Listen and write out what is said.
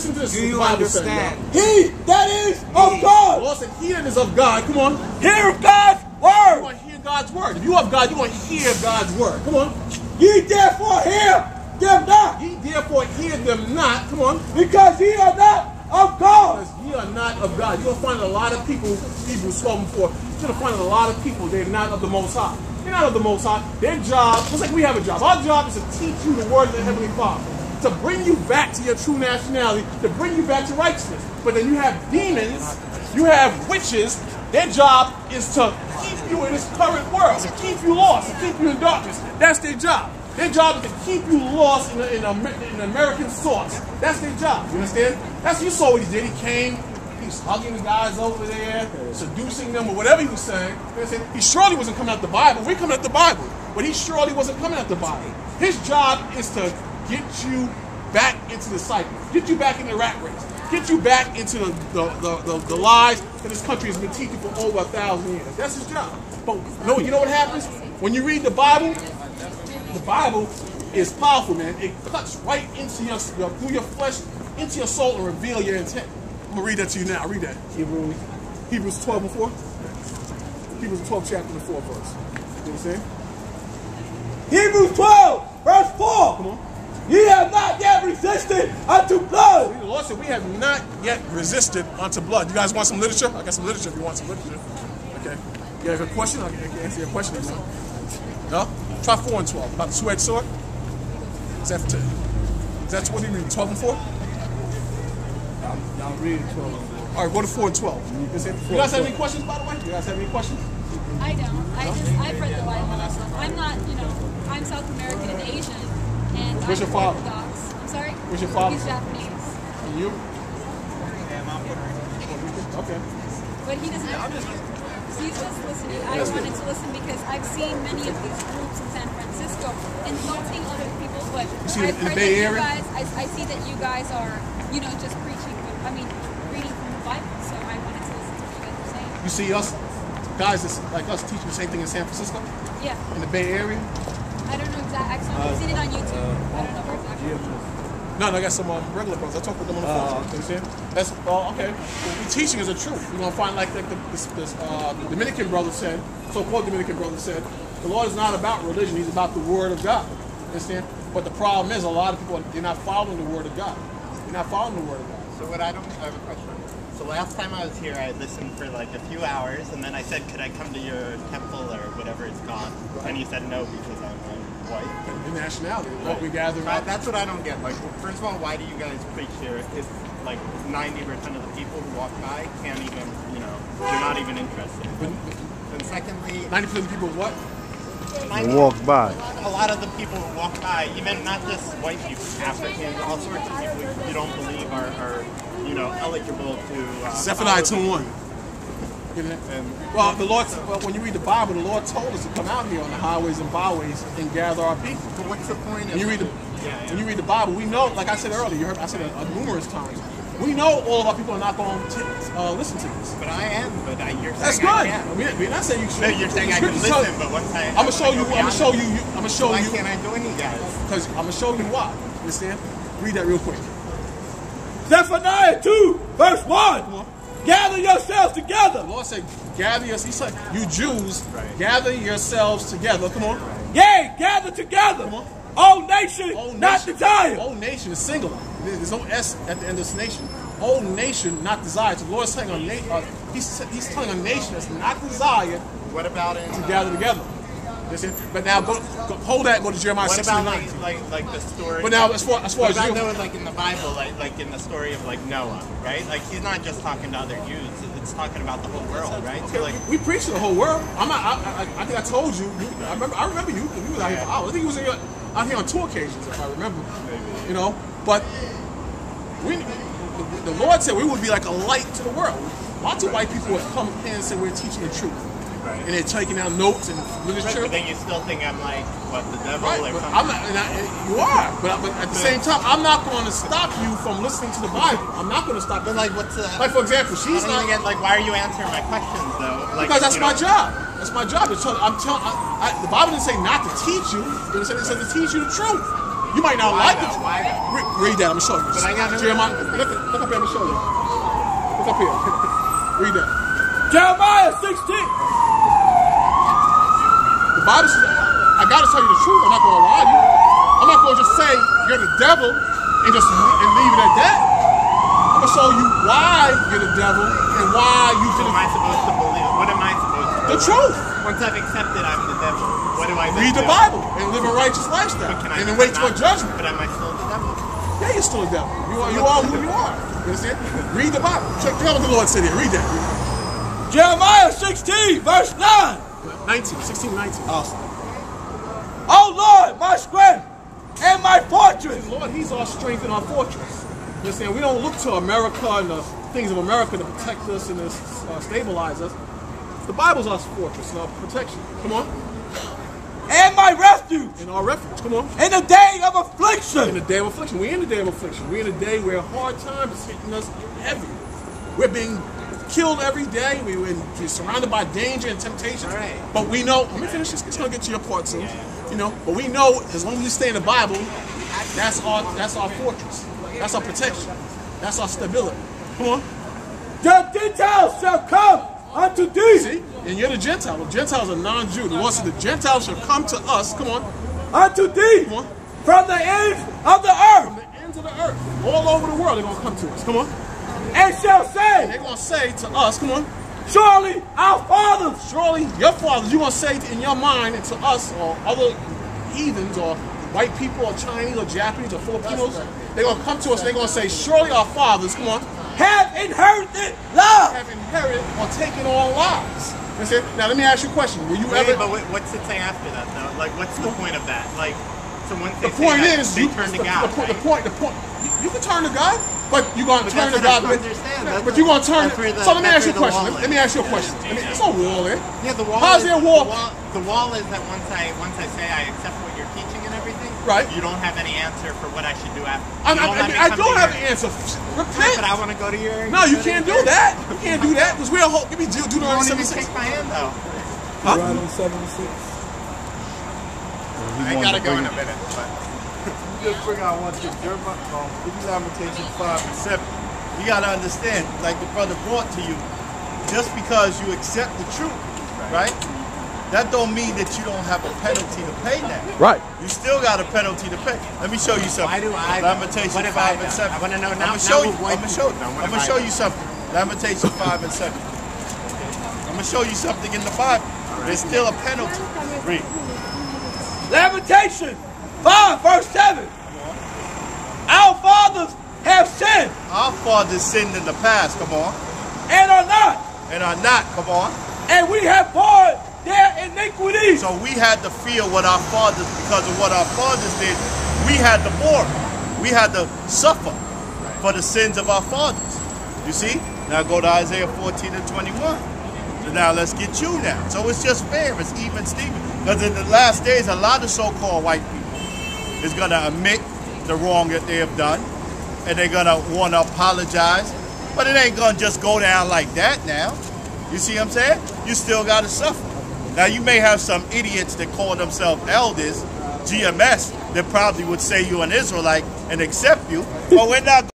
listen to this. Do you understand? He that is of God. Lord said, "He that is of God." Come on. Hear God's word. You want to hear God's word. If you of God, you want to hear God's word. Come on. Ye therefore hear them not, Ye therefore hear them not. Come on. because ye are not of God. Because ye are not of God. You're going to find a lot of people, Hebrews 12 and 4, you're going to find a lot of people, they're not of the Most High. They're not of the Most High. Their job, just like we have a job, our job is to teach you the word of the Heavenly Father, to bring you back to your true nationality, to bring you back to righteousness. But then you have demons, you have witches, their job is to keep you in this current world, to keep you lost, to keep you in darkness. That's their job. Their job is to keep you lost in, in, in American thoughts. That's their job. You understand? That's you saw what he did. He came, he was hugging the guys over there, seducing them, or whatever he was saying. He surely wasn't coming out the Bible. We're coming out the Bible. But he surely wasn't coming out the Bible. His job is to get you back into the cycle, get you back in the rat race, get you back into the, the, the, the, the lies that this country has been teaching for over a thousand years. That's his job. But no, you know what happens? When you read the Bible, the Bible is powerful, man. It cuts right into your, your through your flesh, into your soul, and reveal your intent. I'm gonna read that to you now. Read that. Hebrews, Hebrews 12 and 4. Hebrews 12 chapter and 4 verse. You know what I'm saying? Hebrews 12, verse 4. Come on. Ye have not yet resisted unto blood. The Lord said we have not yet resisted unto blood. You guys want some literature? I got some literature if you want some literature. Okay. You have a question? I can answer your question if you want. No? Try 4 and 12. About the two-edged sword. Is that, is that what you mean? 12 and 4? Y'all read 12. All right, go to 4 and 12. You guys have any questions, by the way? You guys have any questions? I don't. I just I've read the Bible. I'm not, you know, I'm South American and Where's your father? Orthodox. I'm sorry. Where's your father? He's Japanese, And you? Okay. but he doesn't. He's just listening. I wanted to listen because I've seen many of these groups in San Francisco insulting other people, but see I've in the heard Bay that Area? you guys. I, I see that you guys are, you know, just preaching. I mean, reading from the Bible. So I wanted to listen to what you guys are saying. You see us, guys that's like us, teaching the same thing in San Francisco, Yeah. in the Bay Area? I don't know exactly. I've seen it on YouTube. I don't know where exactly. No, no, I got some um, regular brothers. I talk with them on the phone. you understand? That's oh, okay. What we're teaching is the truth. You're gonna find like, like the, this, this uh, the Dominican brother said, so-called Dominican brother said, the Lord is not about religion. He's about the Word of God. You understand? But the problem is, a lot of people they're not following the Word of God. They're not following the Word of God. So what I don't, I have a question. So last time I was here, I listened for like a few hours, and then I said, could I come to your temple or whatever it's called? And you said no because I'm, white, the nationality, right. what we gather. Right. That's what I don't get. Like, first of all, why do you guys preach here? If like 90% of the people who walk by can't even, you know, they're not even interested. But, and secondly, 90% of the people what? walk by. A lot of the people who walk by, even not just white people, Africans, all sorts of people you don't believe are, are you know, eligible to. Uh, i 2 1. And, well, the Lord, well, when you read the Bible, the Lord told us to come out here on the highways and byways and gather our people. But what's the point? When you read the, yeah, when you read the Bible, we know, like I said earlier, you heard I said it uh, numerous times. We know all of our people are not going to uh, listen to this. But I am. But I, you're That's good. I can. We're, not saying you should. No, you're saying I can listen, you, but once I'm gonna show you. I'm gonna show you. I'm gonna show you. Why can't I do any guys? Because I'm gonna show you why. Understand? Read that real quick. Zephaniah 2, verse 1. Gather yourselves together. The Lord said, "Gather yourselves." He said, "You Jews, Right. gather yourselves together." Come on. Yea, gather together. Come on. O nation, Whole not nation, desire. Whole nation is single. There's no S at the end of this nation. Whole nation, not desired. So the Lord is telling a na- uh, he's, he's telling a nation that's not desired What about in? to uh, gather together. See? But now go, go hold that. Go to Jeremiah What 16 about and 19. like, like like the story? But now, as far as far as you, though, like in the Bible, like like in the story of like Noah, right? Like he's not just talking to other Jews; it's talking about the whole world, right? So like, we preach to the whole world. I'm not, I, I, I think I told you. you I remember. I remember you. You was out here for hours. I think you was in out here on two occasions, if I remember. You know, but we, the, the Lord said we would be like a light to the world. Lots of white people have come in and said we're teaching the truth, Right. and they're taking out notes and literature. but then you still think I'm like what the devil Right, or but something. I'm not, and I, and you are, but, but at the same time, I'm not going to stop you from listening to the Bible. I'm not going to stop. but like, what's the? Like for example, she's don't not. get like, why are you answering my questions though? Like, Because that's my know, job. That's my job. To tell, I'm telling. I, I, the Bible didn't say not to teach you. It said, it said to teach you the truth. You might not Why like it. Why though? Read, read that. I'm gonna show you. But I got it. Jeremiah. Look, look up here. I'm gonna show you. Look up here. read that. Jeremiah 16. The Bible says, I gotta tell you the truth. I'm not gonna lie to you. I'm not gonna just say you're the devil and just and leave it at that. I'm gonna show you why you're the devil and why you What am I supposed to believe? What am I supposed to the truth. Once I've accepted I'm the devil, what do I Read the do? Bible and live a righteous lifestyle But can I and then wait for a judgment. But am I still the devil? Yeah, you're still a devil. You are, you are who you are. You understand? Read the Bible. Check, check out what the Lord said here. Read that. Jeremiah 16, verse 9. 19, 16, 19. Awesome. Oh Lord, my strength and my fortress. Lord, He's our strength and our fortress. You understand? We don't look to America and the things of America to protect us and to uh, stabilize us. The Bible's our fortress and our protection. Come on. and my refuge And our refuge. Come on. in the day of affliction. In the day of affliction. We're in the day of affliction. We're in a day where hard times is hitting us heavy. We're being killed every day. We, we're, we're surrounded by danger and temptation. Right. But we know, let me finish this. It's going to get to your part soon. You know, but we know as long as we stay in the Bible, that's our that's our fortress. That's our protection. That's our stability. Come on. The Gentiles shall come unto thee See? And you're the Gentile. The Gentiles are non-Jew. The Lord said the Gentiles shall come to us. Come on. unto thee Come on. from the ends of the earth, From The ends of the earth. All over the world, they're going to come to us. Come on. And shall say, They're going to say to us, come on. Surely our fathers Surely your fathers, you're going to say in your mind and to us or other heathens or white people or Chinese or Japanese or Filipinos, they're going to come to us and they're going to say, surely our fathers, come on, have inherited love. have inherited or taken on lives. You see? Now let me ask you a question. Will you Wait, ever... but wait, what's it say after that though? Like, what's the point of that? Like, so once they The say point that, is, they you, turn to the, God, the, point- right? the point, the point, you, you can turn to God, but you're going to But turn to that's what God with, That's but what- you're going to turn, that's the- so let me ask you a question. wall Let, let me ask you a question. I mean, there's no wall there. Yeah, the wall. How's is, there a wall? The wall, the wall is that once I once I say I accept what you're teaching and everything, Right. You don't have any answer for what I should do after. I, You I, don't let me I, I don't have your- the answer. Right, Repent. but I want to go to your. No, you can't do that. You can't do that because we're a whole. Give me do You won't even 76. take my hand though. Right on 76. I gotta go in a minute. But. just bring out one thing. Jeremiah, um, give you Lamentations 5 and 7. You got to understand, like the brother brought to you, just because you accept the truth, right? That don't mean that you don't have a penalty to pay now. Right. You still got a penalty to pay. Let me show you something. Why do I- Lamentations what have 5 I and done? 7. I wanna know I'm now- gonna show you. what I'm gonna show, Now what I'm gonna I show you something. Lamentations 5 and 7. I'm gonna show you something in the Bible. There's still a penalty. Read. Lamentation 5, verse 7. Our fathers have sinned Our fathers sinned in the past, come on, and are not, and are not, come on. and we have borne their iniquities. So we had to feel what our fathers, because of what our fathers did, we had to bore. We had to suffer for the sins of our fathers. You see? Now go to Isaiah 14 and 21. Now let's get you now. So it's just fair. It's even Steven. Because in the last days, a lot of so-called white people is going to admit the wrong that they have done. And they're going to want to apologize. But it ain't going to just go down like that now. You see what I'm saying? You still got to suffer. Now you may have some idiots that call themselves elders, GMS, that probably would say you're an Israelite and accept you, but we're not